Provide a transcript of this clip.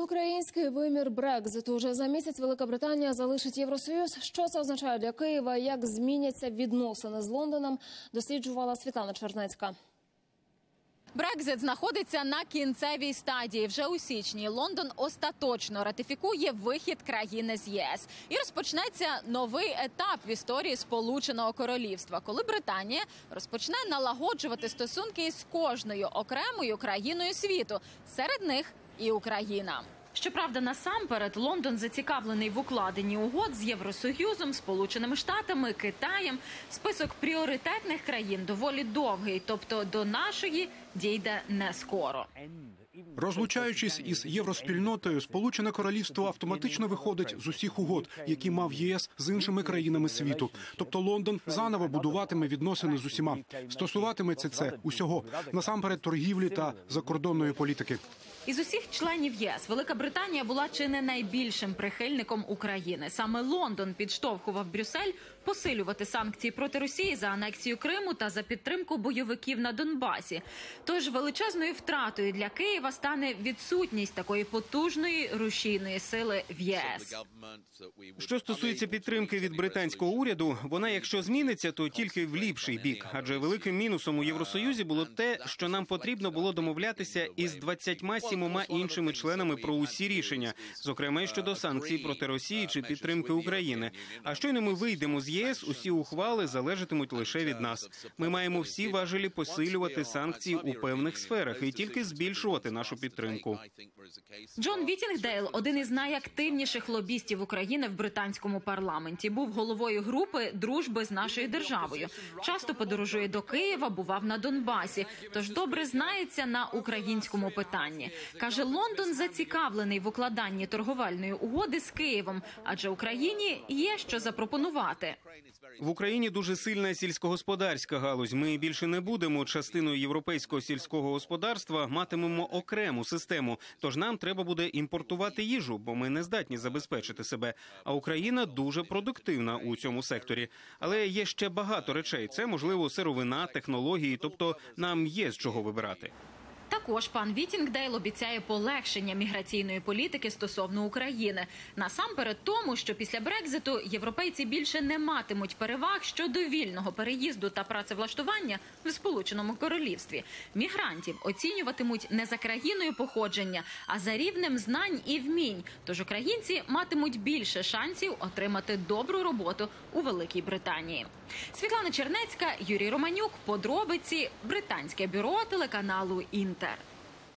Український вимір Брекзиту уже за місяць Велика Британія залишить Євросоюз. Що це означає для Києва? Як зміняться відносини з Лондоном? Досліджувала Світлана Чернецька. Брекзит знаходиться на кінцевій стадії. Вже у січні Лондон остаточно ратифікує вихід країни з ЄС і розпочнеться новий етап в історії Сполученого Королівства, коли Британія розпочне налагоджувати стосунки із кожною окремою країною світу, серед них і Україна. Щоправда, насамперед Лондон зацікавлений в укладенні угод з Євросоюзом, Сполученими Штатами, Китаєм. Список пріоритетних країн доволі довгий, тобто до нашої дійде не скоро. Розлучаючись із євроспільнотою, Сполучене Королівство автоматично виходить з усіх угод, які мав ЄС з іншими країнами світу. Тобто Лондон заново будуватиме відносини з усіма. Стосуватиметься це усього насамперед торгівлі та закордонної політики. Із усіх членів ЄС Велика Британія була чи не найбільшим прихильником України. Саме Лондон підштовхував Брюссель посилювати санкції проти Росії за анексію Криму та за підтримку бойовиків на Донбасі. Тож величезною втратою для Києва стане відсутність такої потужної рушійної сили в ЄС. Що стосується підтримки від британського уряду, вона, якщо зміниться, то тільки в ліпший бік. Адже великим мінусом у Євросоюзі було те, що нам потрібно було домовлятися із 27 іншими членами про усі рішення, зокрема щодо санкцій проти Росії чи підтримки України. А щойно ми вийдемо з ЄС, усі ухвали залежатимуть лише від нас. Ми маємо всі важелі посилювати санкції у певних сферах і тільки збільшувати нашу підтримку. Джон Вітінгдейл, один із найактивніших лобістів України в британському парламенті, був головою групи дружби з нашою державою. Часто подорожує до Києва, бував на Донбасі. Тож добре знається на українському питанні. каже, Лондон зацікавлений в укладанні торговельної угоди з Києвом, адже Україні є що запропонувати. В Україні дуже сильна сільськогосподарська галузь. Ми більше не будемо частиною європейського сільського господарства, матимемо окрему систему. Тож нам треба буде імпортувати їжу, бо ми не здатні забезпечити себе. А Україна дуже продуктивна у цьому секторі. Але є ще багато речей. Це можливо сировина, технології, тобто нам є з чого вибирати. Також пан Вітінгдейл обіцяє полегшення міграційної політики стосовно України. Насамперед тому, що після Брекзиту європейці більше не матимуть переваг щодо вільного переїзду та працевлаштування в Сполученому Королівстві. Мігрантів оцінюватимуть не за країною походження, а за рівнем знань і вмінь. Тож українці матимуть більше шансів отримати добру роботу у Великій Британії. Світлана Чернецька, Юрій Романюк. Подробиці британське бюро телеканалу Інтер.